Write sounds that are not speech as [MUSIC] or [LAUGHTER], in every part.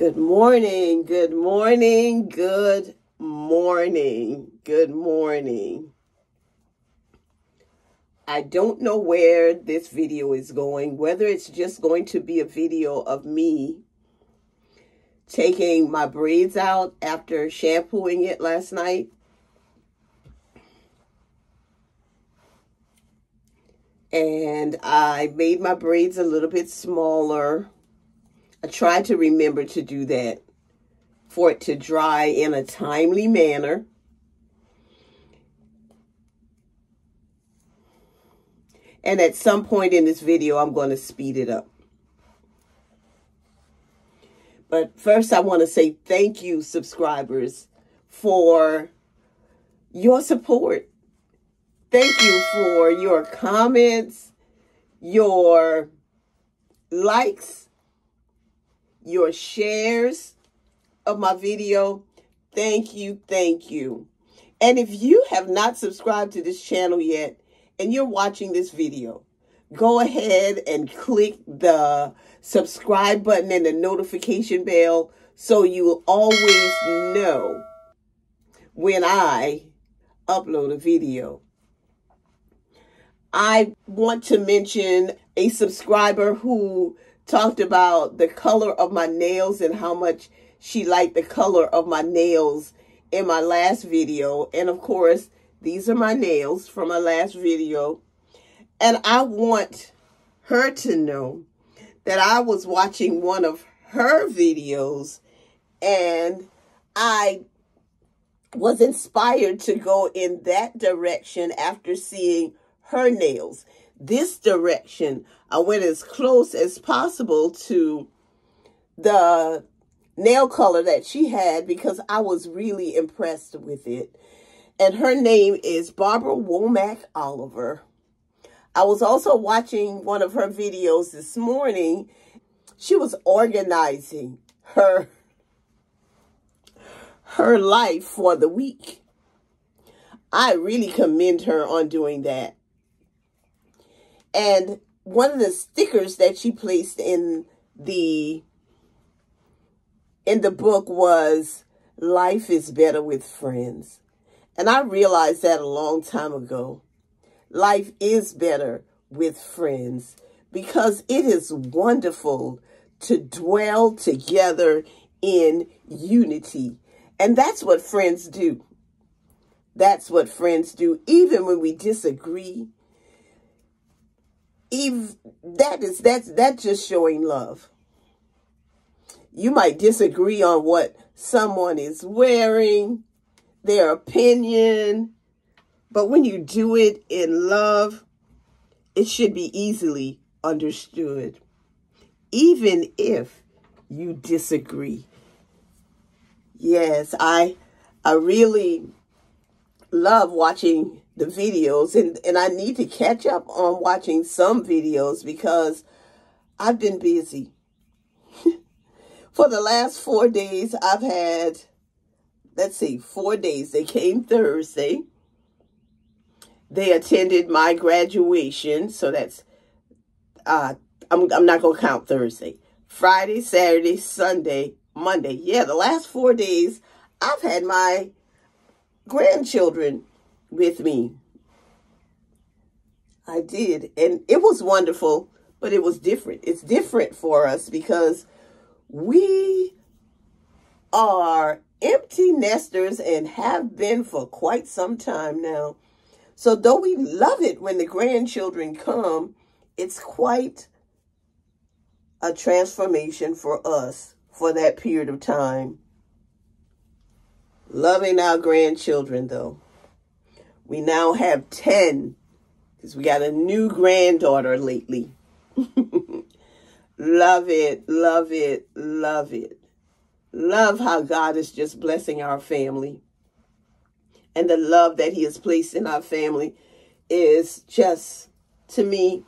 Good morning, good morning, good morning, good morning. I don't know where this video is going, whether it's just going to be a video of me taking my braids out after shampooing it last night. And I made my braids a little bit smaller. I try to remember to do that for it to dry in a timely manner. And at some point in this video, I'm going to speed it up. But first, I want to say thank you, subscribers, for your support. Thank you for your comments, your likes, your shares of my video. Thank you, thank you. And if you have not subscribed to this channel yet and you're watching this video, go ahead and click the subscribe button and the notification bell so you will always know when I upload a video. I want to mention a subscriber who talked about the color of my nails and how much she liked the color of my nails in my last video. And of course, these are my nails from my last video. And I want her to know that I was watching one of her videos and I was inspired to go in that direction after seeing her nails. This direction, I went as close as possible to the nail color that she had because I was really impressed with it. And her name is Barbara Womack Oliver. I was also watching one of her videos this morning. She was organizing her her life for the week. I really commend her on doing that. And one of the stickers that she placed in the in the book was life is better with friends. And I realized that a long time ago. Life is better with friends because it is wonderful to dwell together in unity. And that's what friends do. That's what friends do. Even when we disagree, that is that's that's just showing love. You might disagree on what someone is wearing, their opinion, but when you do it in love, it should be easily understood. Even if you disagree. Yes, I I really love watching the videos and, and I need to catch up on watching some videos because I've been busy. [LAUGHS] For the last four days, I've had, let's see, four days. They came Thursday. They attended my graduation. So that's, uh, I'm, I'm not going to count Thursday. Friday, Saturday, Sunday, Monday. Yeah, the last four days, I've had my grandchildren with me. I did. And it was wonderful, but it was different. It's different for us because we are empty nesters and have been for quite some time now. So though we love it when the grandchildren come, it's quite a transformation for us for that period of time. Loving our grandchildren, though. We now have 10 because we got a new granddaughter lately. [LAUGHS] love it, love it, love it. Love how God is just blessing our family. And the love that he has placed in our family is just, to me,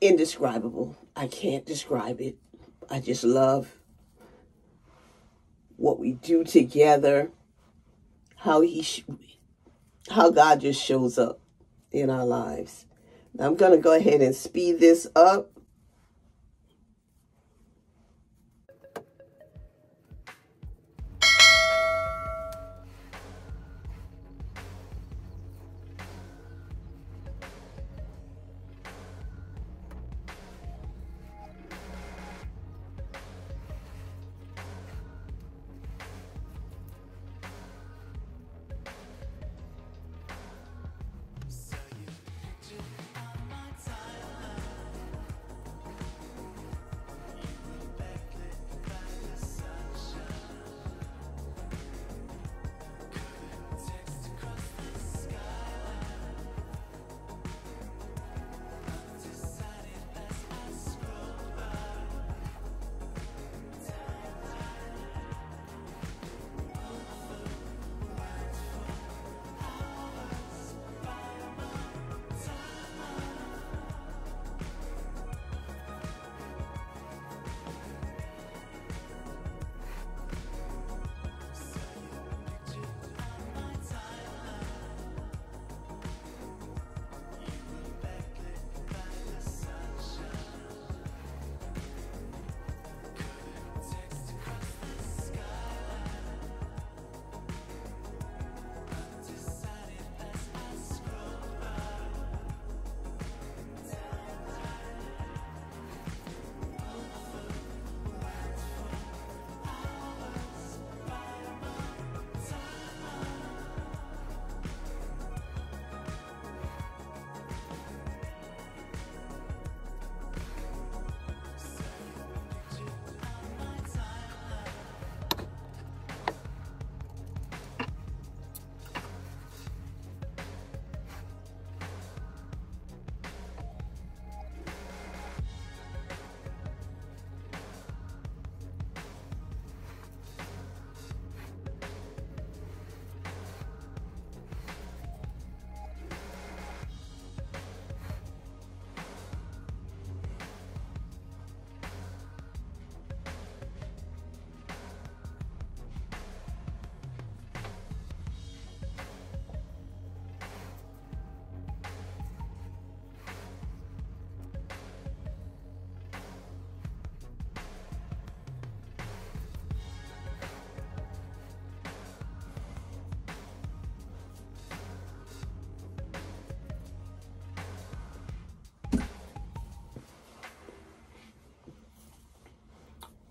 indescribable. I can't describe it. I just love what we do together, how he, how God just shows up in our lives. I'm going to go ahead and speed this up.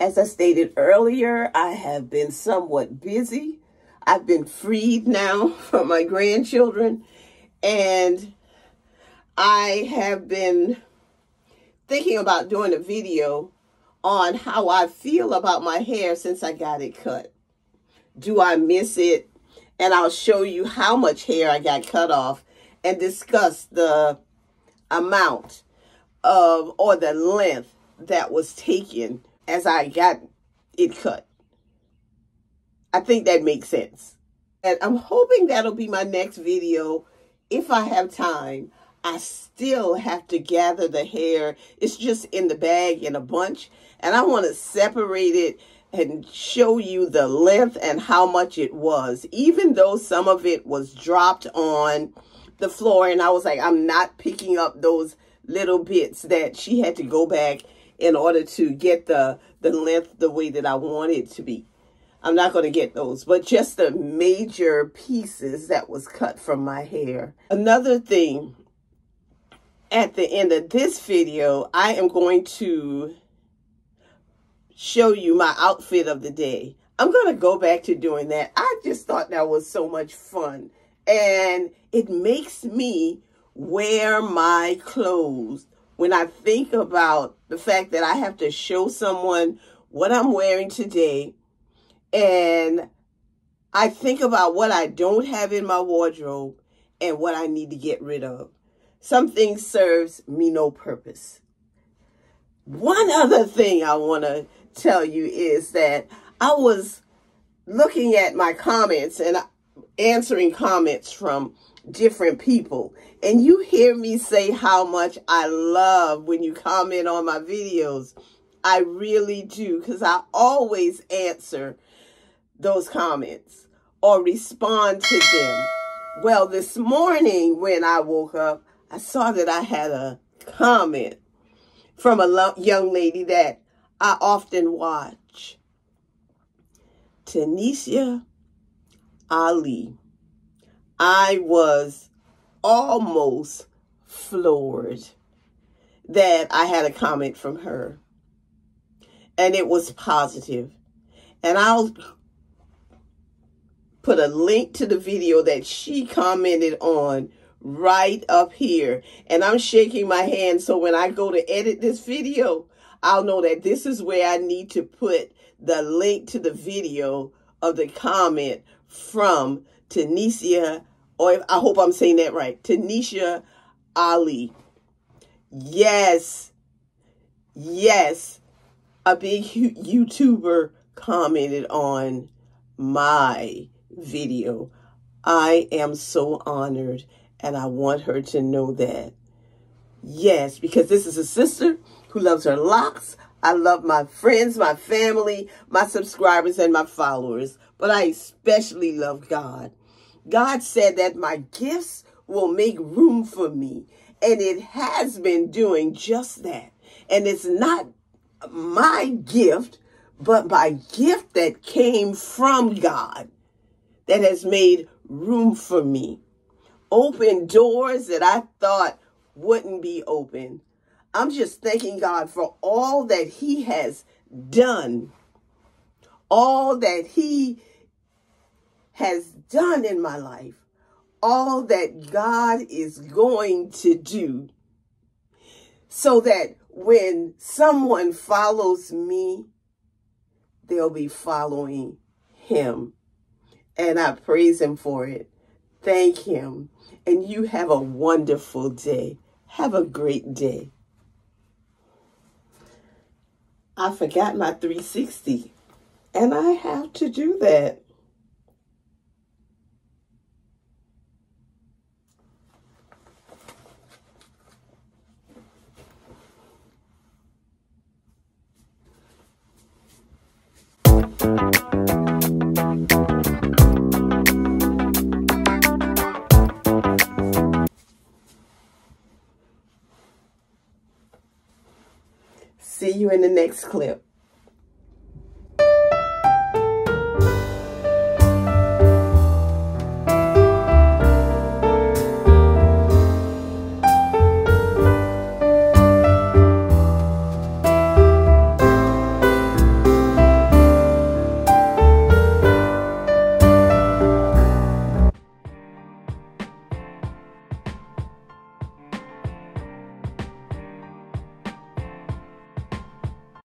As I stated earlier, I have been somewhat busy. I've been freed now [LAUGHS] from my grandchildren and I have been thinking about doing a video on how I feel about my hair since I got it cut. Do I miss it? And I'll show you how much hair I got cut off and discuss the amount of or the length that was taken as I got it cut. I think that makes sense. And I'm hoping that'll be my next video if I have time. I still have to gather the hair. It's just in the bag in a bunch. And I want to separate it and show you the length and how much it was. Even though some of it was dropped on the floor. And I was like, I'm not picking up those little bits that she had to go back in order to get the, the length the way that I want it to be. I'm not going to get those, but just the major pieces that was cut from my hair. Another thing, at the end of this video, I am going to show you my outfit of the day. I'm going to go back to doing that. I just thought that was so much fun. And it makes me wear my clothes when I think about the fact that I have to show someone what I'm wearing today and I think about what I don't have in my wardrobe and what I need to get rid of. Something serves me no purpose. One other thing I want to tell you is that I was looking at my comments and answering comments from different people. And you hear me say how much I love when you comment on my videos. I really do because I always answer those comments or respond to them. Well, this morning when I woke up, I saw that I had a comment from a young lady that I often watch. Tanisha Ali. I was almost floored that I had a comment from her. And it was positive. And I'll put a link to the video that she commented on right up here. And I'm shaking my hand so when I go to edit this video, I'll know that this is where I need to put the link to the video of the comment from Tanisha, or I hope I'm saying that right, Tanisha Ali. Yes, yes, a big YouTuber commented on my video. I am so honored and I want her to know that. Yes, because this is a sister who loves her locks. I love my friends, my family, my subscribers, and my followers. But I especially love God. God said that my gifts will make room for me. And it has been doing just that. And it's not my gift, but my gift that came from God that has made room for me. Open doors that I thought wouldn't be open. I'm just thanking God for all that He has done, all that He has done in my life, all that God is going to do, so that when someone follows me, they'll be following Him and I praise him for it. Thank him. And you have a wonderful day. Have a great day. I forgot my 360 and I have to do that. See you in the next clip.